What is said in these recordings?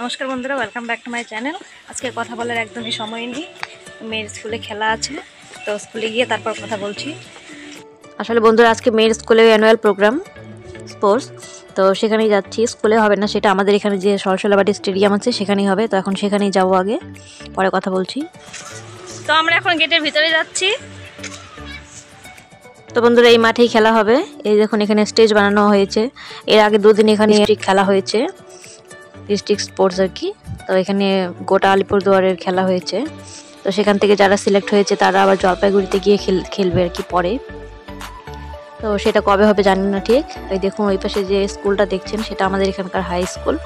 নমস্কার বন্ধুরা welcome back to my channel আজকে কথা বলার একদমই সময় নেই। মেয়ের স্কুলে খেলা আছে তো স্কুলে গিয়ে তারপর কথা বলছি। আসলে বন্ধুরা আজকে মেয়ের স্কুলে অ্যানুয়াল প্রোগ্রাম স্পোর্টস তো সেখানেই যাচ্ছি। স্কুলে হবে না সেটা আমাদের এখানে যে সরসলাবাটি স্টেডিয়াম আছে সেখানেই হবে। তো এখন সেখানেই যাব আগে। পরে কথা বলছি। তো আমরা এখন গেটের ভিতরে যাচ্ছি। তো বন্ধুরা, এই মাঠেই খেলা হবে। এই দেখুন, এখানে স্টেজ বানানো হয়েছে। এর আগে দুদিন এখানে খেলা হয়েছে। ডিস্ট্রিক্ট স্পোর্টস আর কি। তো এখানে গোটা আলিপুরদুয়ারের খেলা হয়েছে। তো সেখান থেকে যারা সিলেক্ট হয়েছে, তারা আবার জলপাইগুড়িতে গিয়ে খেল, খেলবে আর কি পরে। তো সেটা কবে হবে জানি না ঠিক। ওই দেখুন, ওই পাশে যে স্কুলটা দেখছেন, সেটা আমাদের এখানকার high school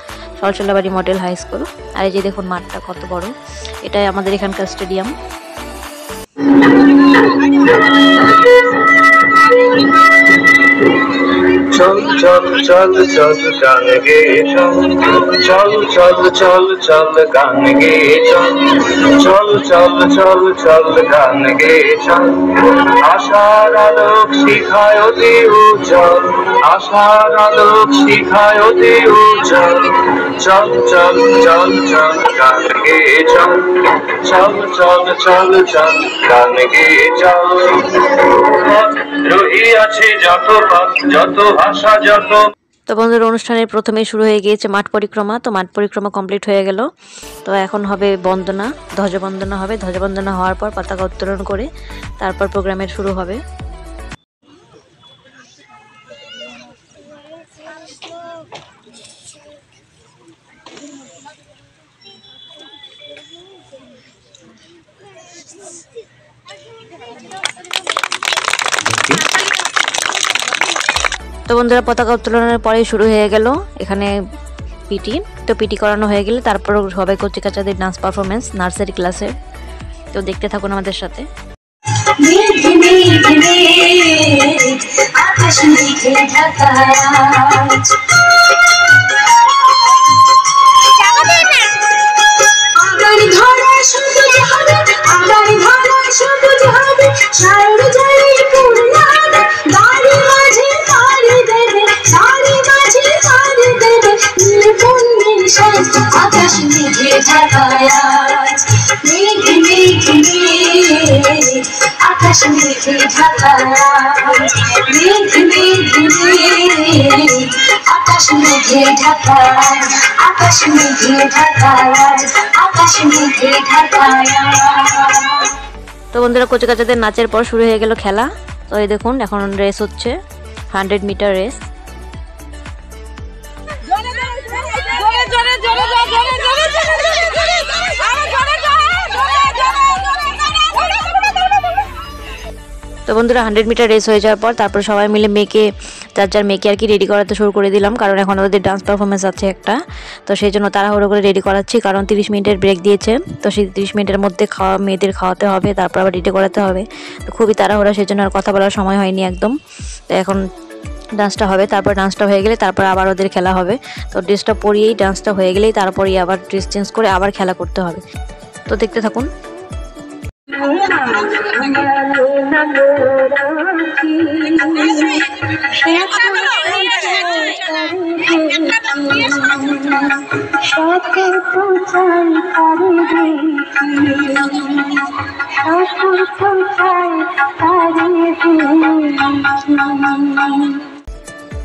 Sarchalabari model high school আর এই যে দেখুন, মাঠটা কত বড়। এটাই আমাদের এখানকার স্টেডিয়াম চল চল চল চল গান গে চল চল চল চল চল গান গে চল চল চল চল চল গান গে চল আশার আলোক শিখায় অতি উজ্জ্বল আশার আলোক শিখায় অতি উজ্জ্বল চল চল চল চল গান গে চল চল চল চল চল গান গে চল রহি আছে যত পথ যত তো বন্ধুরা, অনুষ্ঠানের প্রথমেই শুরু হয়ে গিয়েছে মাঠ পরিক্রমা। তো মাঠ পরিক্রমা কমপ্লিট হয়ে গেল। তো এখন হবে বন্দনা, ধ্বজবন্দনা হবে। ধ্বজবন্দনা হওয়ার পর পতাকা উত্তোলন করে তারপর প্রোগ্রামের শুরু হবে। তো বন্ধুরা পতাকা উত্তোলনের পরেই শুরু হয়ে গেল এখানে পিটি। তো পিটি করানো হয়ে গেলে তারপর সবাই কচিকাচাদের ডান্স পারফরমেন্স নার্সারি ক্লাসে তো দেখতে থাকুন আমাদের সাথে। আকাশ আকাশ মেঘে ঢাকা আজ। মেঘ মেঘ মেঘ আকাশ মেঘে আকাশ মেঘে তো বন্ধুরা, কচিকাচাদের নাচের পর শুরু হয়ে গেল খেলা। তো এই দেখুন, এখন রেস হচ্ছে। Hundred metre race. তো বন্ধুরা হান্ড্রেড মিটার রেস হয়ে যাওয়ার পর তারপর সবাই মিলে মেয়েকে, যার যার মেয়েকে আর কি রেডি করাতে শুরু করে দিলাম। কারণ এখন ওদের ডান্স পারফরমেন্স আছে একটা। তো সেই জন্য তাড়াহুড়ো করে রেডি করাচ্ছি, কারণ তিরিশ মিনিটের ব্রেক দিয়েছে। তো সেই তিরিশ মিনিটের মধ্যে খাওয়া, মেয়েদের খাওয়াতে হবে, তারপর আবার রেডি করাতে হবে। তো খুবই তাড়াহুড়া, সেই জন্য আর কথা বলার সময় হয়নি একদম। তো এখন ডান্সটা হবে, তারপর ডান্সটা হয়ে গেলে তারপর আবার ওদের খেলা হবে। তো ড্রেসটা পরিয়েই ডান্সটা হয়ে গেলেই তারপরেই আবার ড্রেস চেঞ্জ করে আবার খেলা করতে হবে। তো দেখতে থাকুন।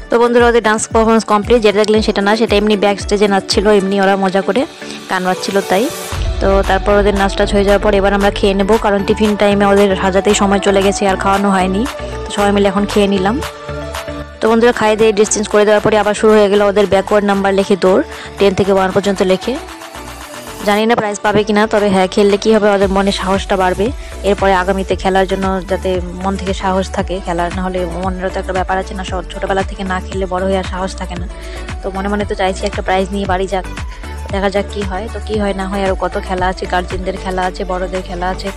তো বন্ধুরা, ওদের ডান্স পারফরমেন্স কমপ্লিট যেটা দেখলেন সেটা না, সেটা এমনি ব্যাক স্টেজে নাচছিল, এমনি ওরা মজা করে গান বাজছিল, তাই। তো তারপর ওদের নাচ টাচ হয়ে যাওয়ার পর এবার আমরা খেয়ে নেব, কারণ টিফিন টাইমে ওদের সাজাতেই সময় চলে গেছে আর খাওয়ানো হয়নি। তো সবাই মিলে এখন খেয়ে নিলাম। তো বন্ধুরা, খাইয়ে দিয়ে চেঞ্জ করে দেওয়ার পরে আবার শুরু হয়ে গেল ওদের ব্যাকওয়ার্ড নাম্বার লিখে দৌড় টেন থেকে ওয়ান পর্যন্ত লেখে। জানি না প্রাইজ পাবে কিনা, তবে হ্যাঁ খেললে কি হবে, ওদের মনে সাহসটা বাড়বে। এরপরে আগামীতে খেলার জন্য যাতে মন থেকে সাহস থাকে, খেলার না হলে মনেরও তো একটা ব্যাপার আছে না ছোটোবেলা থেকে না খেললে বড় হয়ে আর সাহস থাকে না। তো মনে মনে তো চাইছি একটা প্রাইজ নিয়ে বাড়ি যাক। দেখা যাক কি হয়। তো কি হয় না হয় আরও কত খেলা আছে গার্জেনদের খেলা আছে, বড়দের খেলা আছে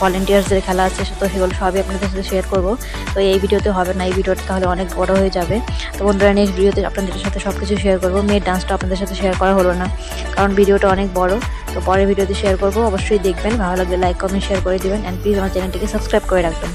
ভলেন্টিয়ার্সদের খেলা আছে তো সেগুলো সবই আপনাদের সাথে শেয়ার করব। তো এই ভিডিওতে হবে না, এই ভিডিওটা তাহলে অনেক বড় হয়ে যাবে। তো বন্ধুরা নেক্সট ভিডিওতে আপনাদের সাথে সব কিছু শেয়ার করব। মেয়ের ডান্সটা আপনাদের সাথে শেয়ার করা হলো না, কারণ ভিডিওটা অনেক বড়। তো পরের ভিডিওতে শেয়ার করব, অবশ্যই দেখবেন। ভালো লাগলে লাইক কমেন্ট শেয়ার করে দিবেন। অ্যান্ড প্লিজ আমার চ্যানেলটিকে সাবস্ক্রাইব করে রাখবেন।